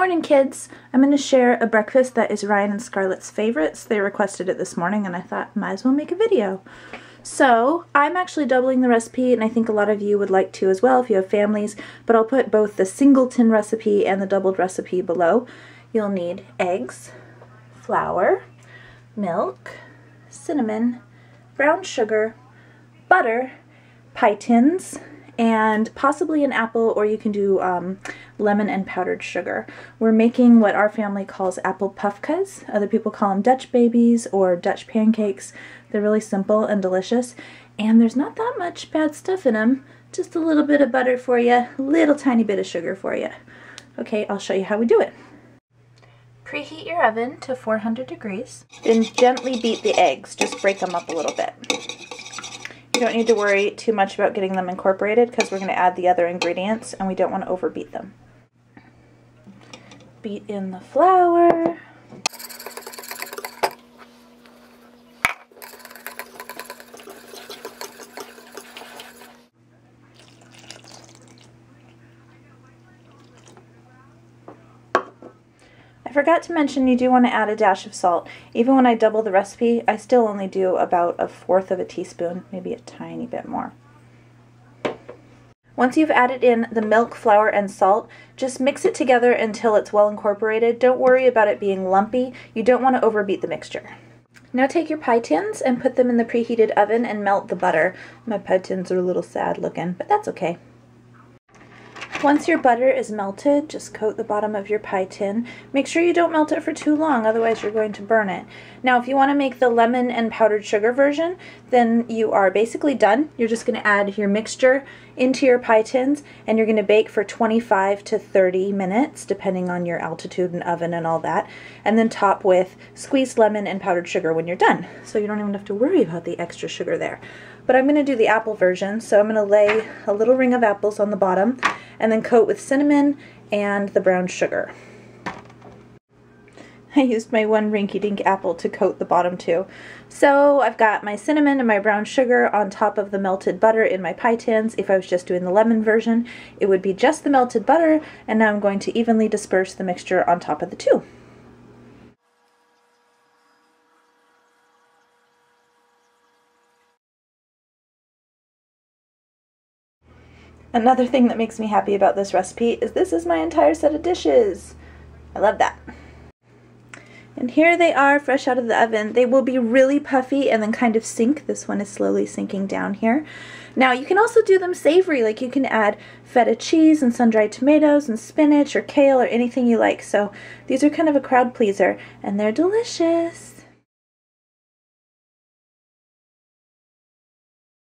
Good morning kids! I'm going to share a breakfast that is Ryan and Scarlett's favorites. They requested it this morning and I thought might as well make a video. So I'm actually doubling the recipe and I think a lot of you would like to as well if you have families, but I'll put both the singleton recipe and the doubled recipe below. You'll need eggs, flour, milk, cinnamon, brown sugar, butter, pie tins, and possibly an apple or you can do um, lemon and powdered sugar. We're making what our family calls apple puffkas. Other people call them Dutch babies or Dutch pancakes. They're really simple and delicious and there's not that much bad stuff in them. Just a little bit of butter for you, little tiny bit of sugar for you. Okay, I'll show you how we do it. Preheat your oven to 400 degrees. Then gently beat the eggs, just break them up a little bit. You don't need to worry too much about getting them incorporated because we're going to add the other ingredients and we don't want to overbeat them. Beat in the flour. I forgot to mention you do want to add a dash of salt. Even when I double the recipe, I still only do about a fourth of a teaspoon, maybe a tiny bit more. Once you've added in the milk, flour, and salt, just mix it together until it's well incorporated. Don't worry about it being lumpy. You don't want to overbeat the mixture. Now take your pie tins and put them in the preheated oven and melt the butter. My pie tins are a little sad looking, but that's okay. Once your butter is melted, just coat the bottom of your pie tin. Make sure you don't melt it for too long, otherwise you're going to burn it. Now if you want to make the lemon and powdered sugar version, then you are basically done. You're just going to add your mixture into your pie tins and you're going to bake for 25 to 30 minutes, depending on your altitude and oven and all that. And then top with squeezed lemon and powdered sugar when you're done. So you don't even have to worry about the extra sugar there. But I'm going to do the apple version, so I'm going to lay a little ring of apples on the bottom and then coat with cinnamon and the brown sugar. I used my one rinky-dink apple to coat the bottom too. So I've got my cinnamon and my brown sugar on top of the melted butter in my pie tins. If I was just doing the lemon version, it would be just the melted butter, and now I'm going to evenly disperse the mixture on top of the two. Another thing that makes me happy about this recipe is this is my entire set of dishes. I love that. And here they are fresh out of the oven. They will be really puffy and then kind of sink. This one is slowly sinking down here. Now you can also do them savory, like you can add feta cheese and sun-dried tomatoes and spinach or kale or anything you like. So these are kind of a crowd pleaser and they're delicious.